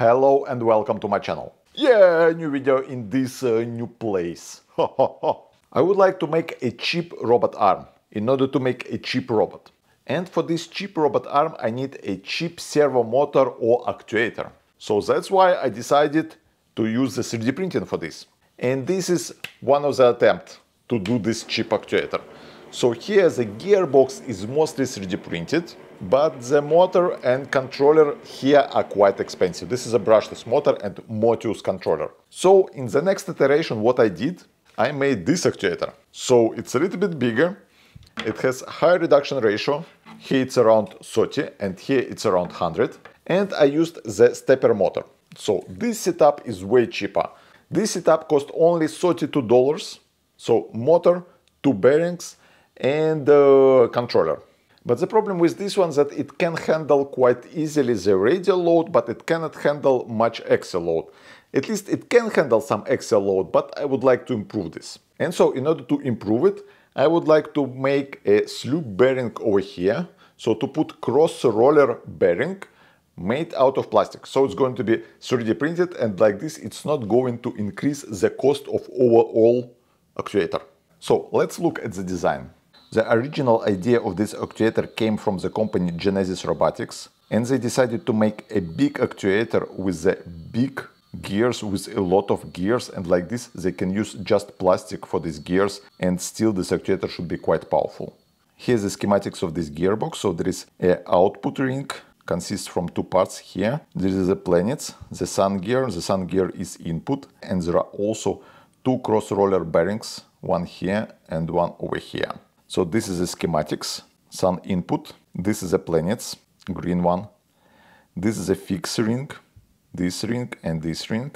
Hello and welcome to my channel. Yeah, new video in this uh, new place. I would like to make a cheap robot arm in order to make a cheap robot. And for this cheap robot arm I need a cheap servo motor or actuator. So that's why I decided to use the 3D printing for this. And this is one of the attempts to do this cheap actuator. So here the gearbox is mostly 3D printed but the motor and controller here are quite expensive. This is a brushless motor and Moteus controller. So in the next iteration what I did, I made this actuator. So it's a little bit bigger, it has high reduction ratio, here it's around 30 and here it's around 100 and I used the stepper motor. So this setup is way cheaper. This setup cost only $32, so motor, two bearings and uh, controller. But the problem with this one is that it can handle quite easily the radial load, but it cannot handle much axial load. At least it can handle some axial load, but I would like to improve this. And so in order to improve it, I would like to make a slew bearing over here. So to put cross roller bearing made out of plastic. So it's going to be 3D printed and like this it's not going to increase the cost of overall actuator. So let's look at the design. The original idea of this actuator came from the company Genesis Robotics and they decided to make a big actuator with the big gears with a lot of gears and like this they can use just plastic for these gears and still this actuator should be quite powerful. Here's the schematics of this gearbox. So there is a output ring consists from two parts here. This is the planets, the sun gear, the sun gear is input and there are also two cross roller bearings, one here and one over here. So this is the schematics, sun input. This is the planets, green one. This is a fixed ring, this ring and this ring.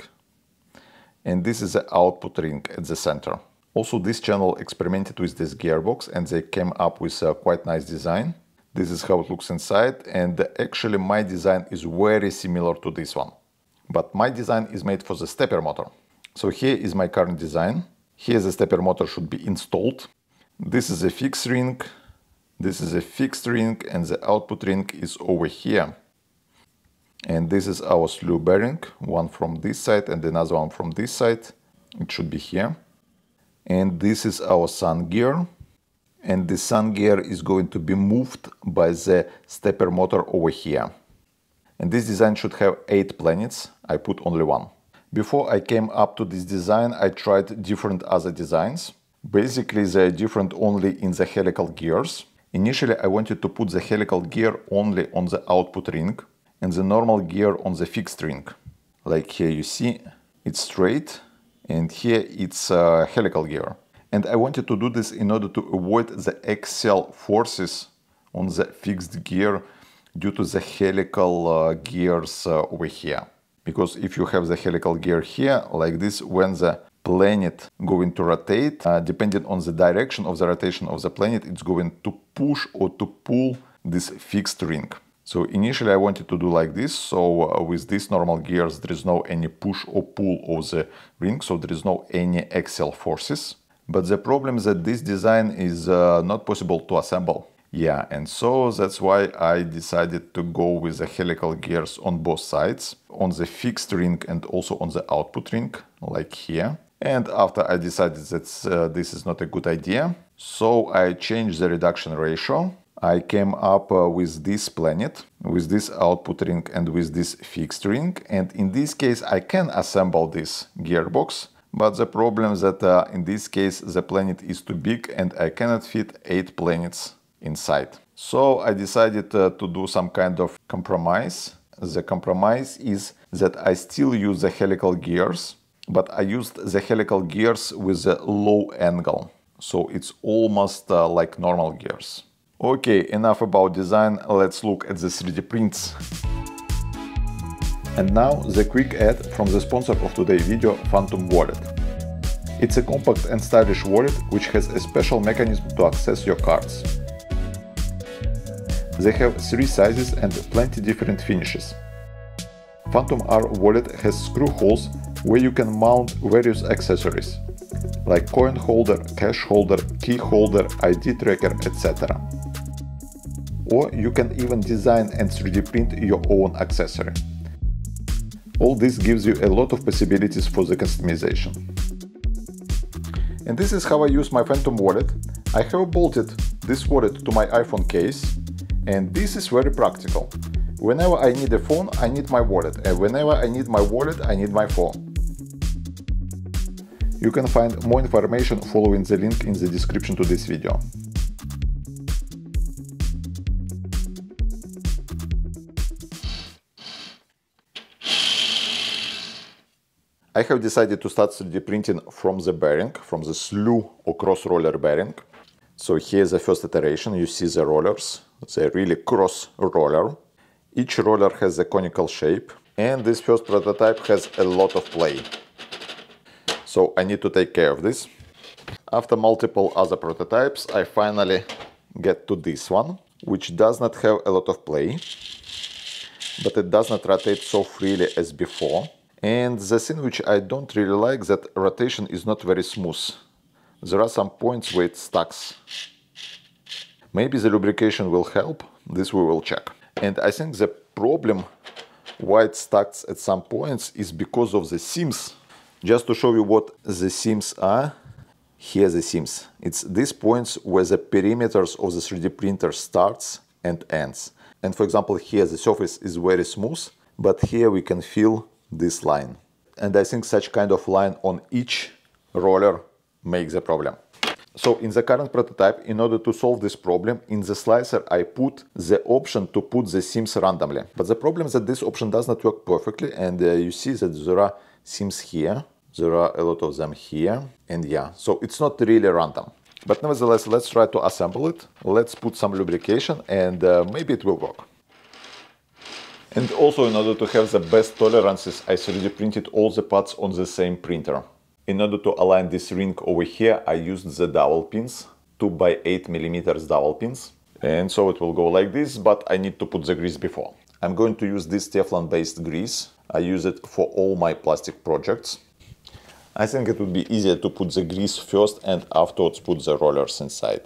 And this is the output ring at the center. Also this channel experimented with this gearbox and they came up with a quite nice design. This is how it looks inside and actually my design is very similar to this one. But my design is made for the stepper motor. So here is my current design. Here the stepper motor should be installed this is a fixed ring, this is a fixed ring and the output ring is over here. And this is our slew bearing, one from this side and another one from this side. It should be here. And this is our sun gear. And the sun gear is going to be moved by the stepper motor over here. And this design should have 8 planets, I put only one. Before I came up to this design, I tried different other designs. Basically, they are different only in the helical gears. Initially, I wanted to put the helical gear only on the output ring and the normal gear on the fixed ring. Like here you see, it's straight and here it's a helical gear. And I wanted to do this in order to avoid the axial forces on the fixed gear due to the helical uh, gears uh, over here. Because if you have the helical gear here, like this, when the planet going to rotate, uh, depending on the direction of the rotation of the planet, it's going to push or to pull this fixed ring. So initially I wanted to do like this, so uh, with these normal gears there is no any push or pull of the ring, so there is no any axial forces. But the problem is that this design is uh, not possible to assemble. Yeah, and so that's why I decided to go with the helical gears on both sides, on the fixed ring and also on the output ring, like here. And after I decided that uh, this is not a good idea, so I changed the reduction ratio. I came up uh, with this planet, with this output ring and with this fixed ring. And in this case, I can assemble this gearbox. But the problem is that uh, in this case, the planet is too big and I cannot fit 8 planets inside. So I decided uh, to do some kind of compromise. The compromise is that I still use the helical gears but I used the helical gears with a low angle, so it's almost uh, like normal gears. Okay, enough about design, let's look at the 3D prints. And now the quick ad from the sponsor of today's video, Fantom Wallet. It's a compact and stylish wallet which has a special mechanism to access your cards. They have three sizes and plenty different finishes. Fantom R wallet has screw holes where you can mount various accessories like coin holder, cash holder, key holder, ID tracker, etc. Or you can even design and 3D print your own accessory. All this gives you a lot of possibilities for the customization. And this is how I use my Fantom wallet. I have bolted this wallet to my iPhone case and this is very practical. Whenever I need a phone, I need my wallet and whenever I need my wallet, I need my phone. You can find more information following the link in the description to this video. I have decided to start 3D printing from the bearing, from the slew or cross roller bearing. So here's the first iteration, you see the rollers, they're really cross roller. Each roller has a conical shape and this first prototype has a lot of play. So I need to take care of this. After multiple other prototypes, I finally get to this one, which does not have a lot of play, but it does not rotate so freely as before. And the thing which I don't really like that rotation is not very smooth. There are some points where it stacks. Maybe the lubrication will help, this we will check. And I think the problem why it stacks at some points is because of the seams just to show you what the seams are, here the seams. It's these points where the perimeters of the 3D printer starts and ends. And for example, here the surface is very smooth, but here we can feel this line. And I think such kind of line on each roller makes a problem. So in the current prototype, in order to solve this problem, in the slicer I put the option to put the seams randomly. But the problem is that this option does not work perfectly and uh, you see that there are seams here there are a lot of them here. And yeah, so it's not really random. But nevertheless, let's try to assemble it. Let's put some lubrication and uh, maybe it will work. And also in order to have the best tolerances, I 3D printed all the parts on the same printer. In order to align this ring over here, I used the dowel pins, 2 by 8 millimeters dowel pins. And so it will go like this, but I need to put the grease before. I'm going to use this Teflon based grease. I use it for all my plastic projects. I think it would be easier to put the grease first and afterwards put the rollers inside.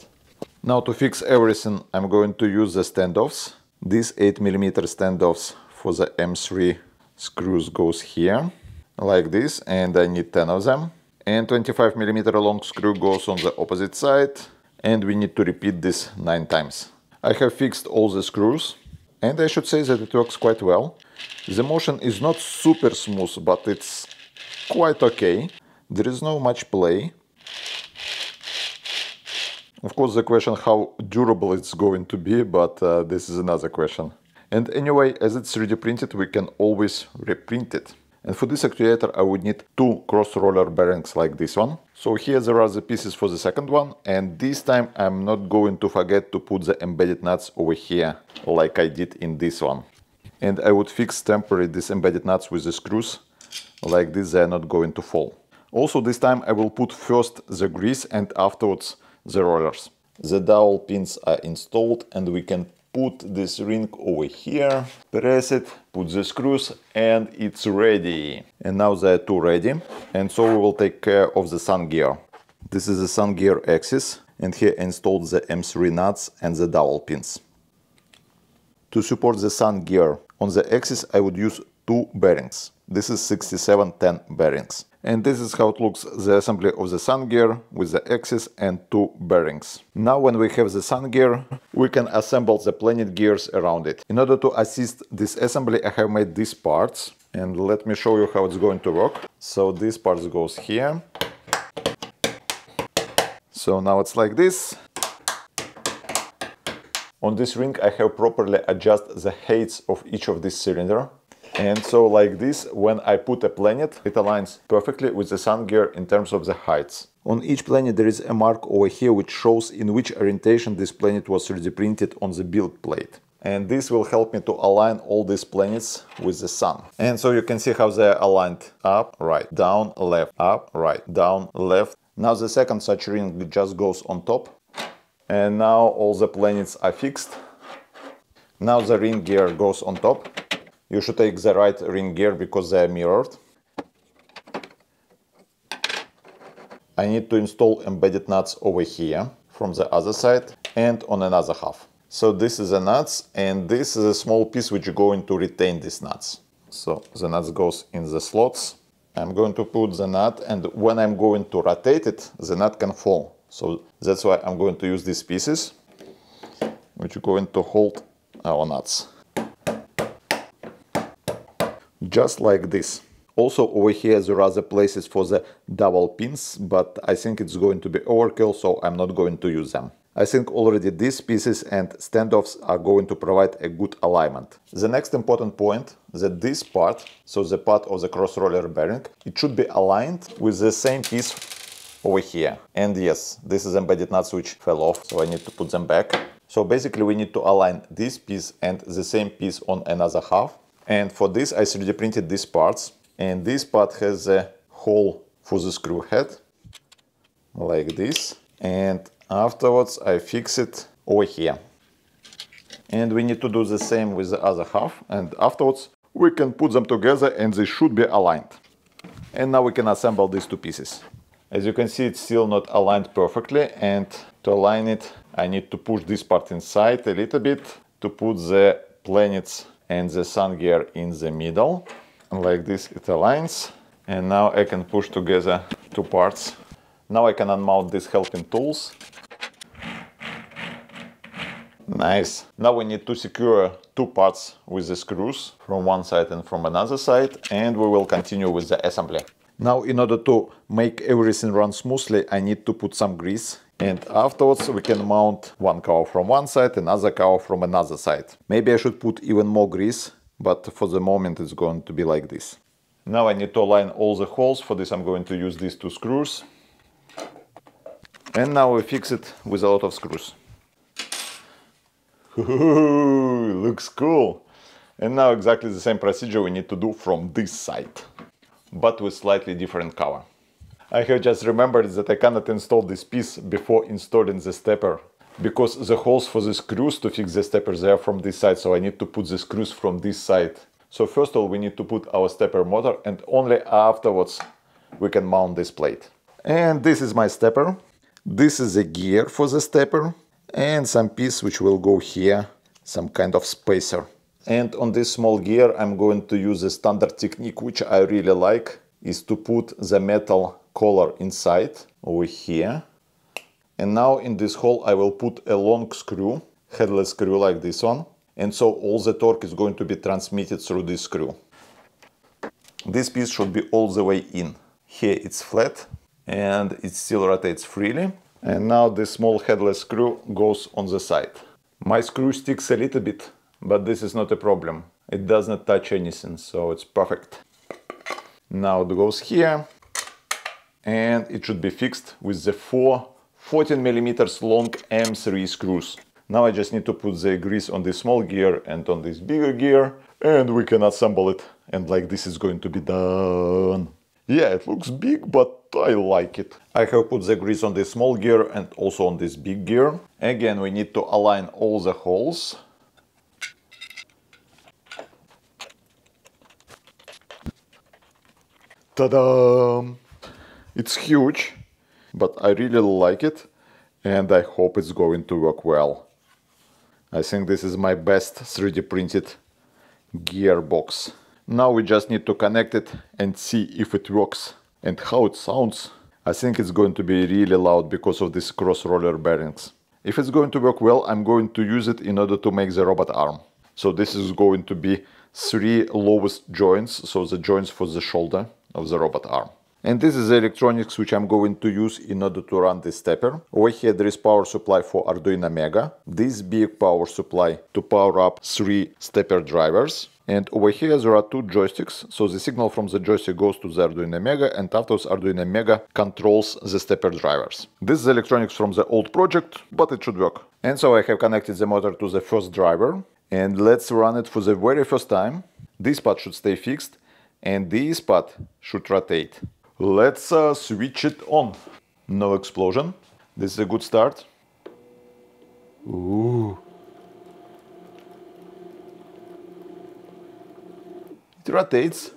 Now to fix everything I'm going to use the standoffs. These 8mm standoffs for the M3 screws goes here like this and I need 10 of them. And 25mm long screw goes on the opposite side and we need to repeat this 9 times. I have fixed all the screws and I should say that it works quite well. The motion is not super smooth but it's quite okay. There is no much play. Of course, the question how durable it's going to be, but uh, this is another question. And anyway, as it's 3D printed, we can always reprint it. And for this actuator, I would need two cross-roller bearings like this one. So here there are the pieces for the second one. And this time I'm not going to forget to put the embedded nuts over here, like I did in this one. And I would fix temporarily these embedded nuts with the screws like this they are not going to fall. Also this time I will put first the grease and afterwards the rollers. The dowel pins are installed and we can put this ring over here, press it, put the screws and it's ready. And now they are two ready and so we will take care of the sun gear. This is the sun gear axis and here installed the M3 nuts and the dowel pins. To support the sun gear on the axis I would use two bearings. This is 6710 bearings. And this is how it looks the assembly of the sun gear with the axis and two bearings. Now when we have the sun gear, we can assemble the planet gears around it. In order to assist this assembly, I have made these parts. And let me show you how it's going to work. So this part goes here. So now it's like this. On this ring I have properly adjusted the heights of each of this cylinder and so like this, when I put a planet, it aligns perfectly with the sun gear in terms of the heights. On each planet there is a mark over here which shows in which orientation this planet was 3D printed on the build plate. And this will help me to align all these planets with the sun. And so you can see how they're aligned up, right, down, left, up, right, down, left. Now the second such ring just goes on top. And now all the planets are fixed. Now the ring gear goes on top. You should take the right ring gear because they are mirrored. I need to install embedded nuts over here from the other side and on another half. So this is the nuts and this is a small piece which is going to retain these nuts. So the nut goes in the slots. I'm going to put the nut and when I'm going to rotate it, the nut can fall. So that's why I'm going to use these pieces, which are going to hold our nuts. Just like this. Also over here there are other places for the dowel pins, but I think it's going to be overkill, so I'm not going to use them. I think already these pieces and standoffs are going to provide a good alignment. The next important point that this part, so the part of the cross roller bearing, it should be aligned with the same piece over here. And yes, this is embedded nuts which fell off, so I need to put them back. So basically we need to align this piece and the same piece on another half. And for this I 3D printed these parts. And this part has a hole for the screw head like this. And afterwards I fix it over here. And we need to do the same with the other half. And afterwards we can put them together and they should be aligned. And now we can assemble these two pieces. As you can see it's still not aligned perfectly. And to align it I need to push this part inside a little bit to put the planets and the sun gear in the middle like this it aligns and now I can push together two parts. Now I can unmount these helping tools. Nice. Now we need to secure two parts with the screws from one side and from another side and we will continue with the assembly. Now in order to make everything run smoothly I need to put some grease and afterwards we can mount one cover from one side, another cover from another side. Maybe I should put even more grease but for the moment it's going to be like this. Now I need to align all the holes, for this I'm going to use these two screws. And now we fix it with a lot of screws. Ooh, looks cool! And now exactly the same procedure we need to do from this side, but with slightly different cover. I have just remembered that I cannot install this piece before installing the stepper because the holes for the screws to fix the steppers are from this side, so I need to put the screws from this side. So first of all, we need to put our stepper motor and only afterwards we can mount this plate. And this is my stepper. This is a gear for the stepper and some piece which will go here, some kind of spacer. And on this small gear I'm going to use a standard technique which I really like is to put the metal collar inside over here and now in this hole I will put a long screw, headless screw like this one. And so all the torque is going to be transmitted through this screw. This piece should be all the way in. Here it's flat and it still rotates freely. And now this small headless screw goes on the side. My screw sticks a little bit, but this is not a problem. It does not touch anything, so it's perfect. Now it goes here and it should be fixed with the four 14 millimeters long M3 screws. Now I just need to put the grease on this small gear and on this bigger gear and we can assemble it and like this is going to be done. Yeah, it looks big, but I like it. I have put the grease on this small gear and also on this big gear. Again, we need to align all the holes. Ta-da! It's huge but I really like it and I hope it's going to work well. I think this is my best 3D printed gearbox. Now we just need to connect it and see if it works and how it sounds. I think it's going to be really loud because of these cross roller bearings. If it's going to work well, I'm going to use it in order to make the robot arm. So this is going to be three lowest joints, so the joints for the shoulder of the robot arm. And this is the electronics which I'm going to use in order to run this stepper. Over here there is power supply for Arduino Mega. This big power supply to power up three stepper drivers. And over here there are two joysticks, so the signal from the joystick goes to the Arduino Mega and afterwards Arduino Mega controls the stepper drivers. This is electronics from the old project, but it should work. And so I have connected the motor to the first driver and let's run it for the very first time. This part should stay fixed and this part should rotate. Let's uh, switch it on. No explosion. This is a good start. Ooh. It rotates.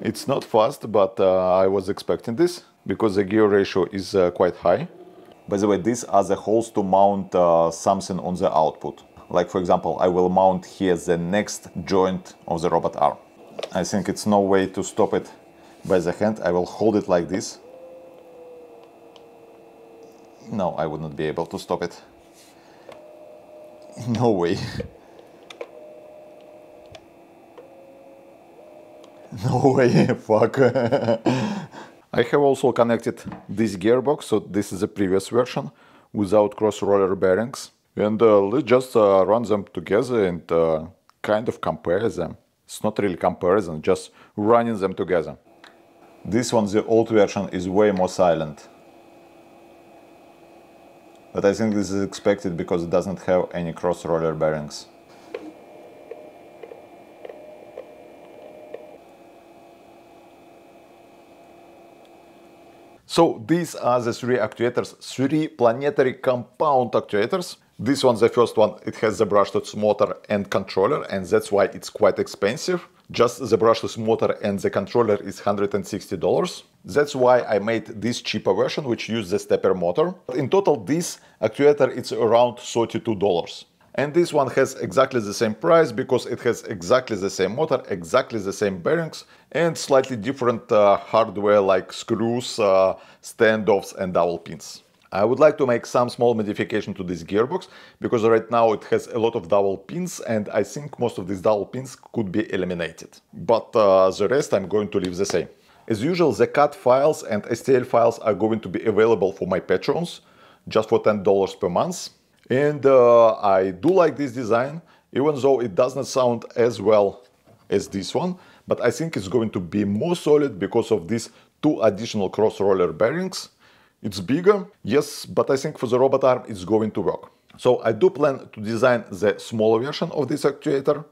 It's not fast, but uh, I was expecting this because the gear ratio is uh, quite high. By the way, these are the holes to mount uh, something on the output. Like for example, I will mount here the next joint of the robot arm. I think it's no way to stop it by the hand. I will hold it like this. No, I would not be able to stop it. No way. No way, fuck. I have also connected this gearbox, so this is a previous version, without cross roller bearings. And uh, let's just uh, run them together and uh, kind of compare them. It's not really comparison, just running them together. This one, the old version, is way more silent. But I think this is expected because it doesn't have any cross roller bearings. So these are the three actuators, three planetary compound actuators. This one, the first one, it has the brushless motor and controller, and that's why it's quite expensive. Just the brushless motor and the controller is $160. That's why I made this cheaper version, which uses the stepper motor. In total, this actuator is around $32. And this one has exactly the same price because it has exactly the same motor, exactly the same bearings and slightly different uh, hardware like screws, uh, standoffs and dowel pins. I would like to make some small modification to this gearbox because right now it has a lot of dowel pins and I think most of these dowel pins could be eliminated. But uh, the rest I'm going to leave the same. As usual, the CAD files and STL files are going to be available for my patrons just for $10 per month. And uh, I do like this design, even though it does not sound as well as this one, but I think it's going to be more solid because of these two additional cross roller bearings. It's bigger, yes, but I think for the robot arm it's going to work. So I do plan to design the smaller version of this actuator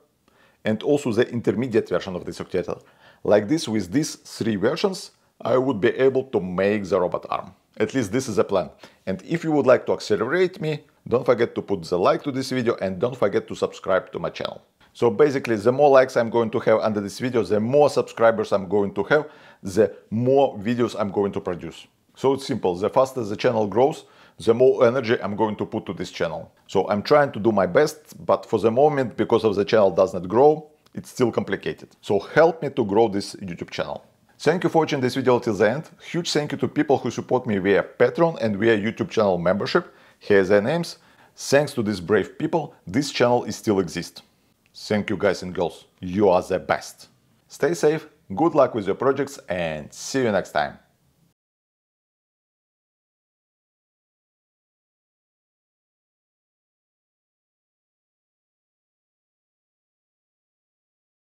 and also the intermediate version of this actuator. Like this, with these three versions, I would be able to make the robot arm. At least this is a plan. And if you would like to accelerate me, don't forget to put the like to this video and don't forget to subscribe to my channel. So basically, the more likes I'm going to have under this video, the more subscribers I'm going to have, the more videos I'm going to produce. So it's simple, the faster the channel grows, the more energy I'm going to put to this channel. So I'm trying to do my best, but for the moment, because of the channel does not grow, it's still complicated. So help me to grow this YouTube channel. Thank you for watching this video till the end. Huge thank you to people who support me via Patreon and via YouTube channel membership. Here are their names. Thanks to these brave people, this channel is still exists. Thank you guys and girls, you are the best. Stay safe, good luck with your projects and see you next time.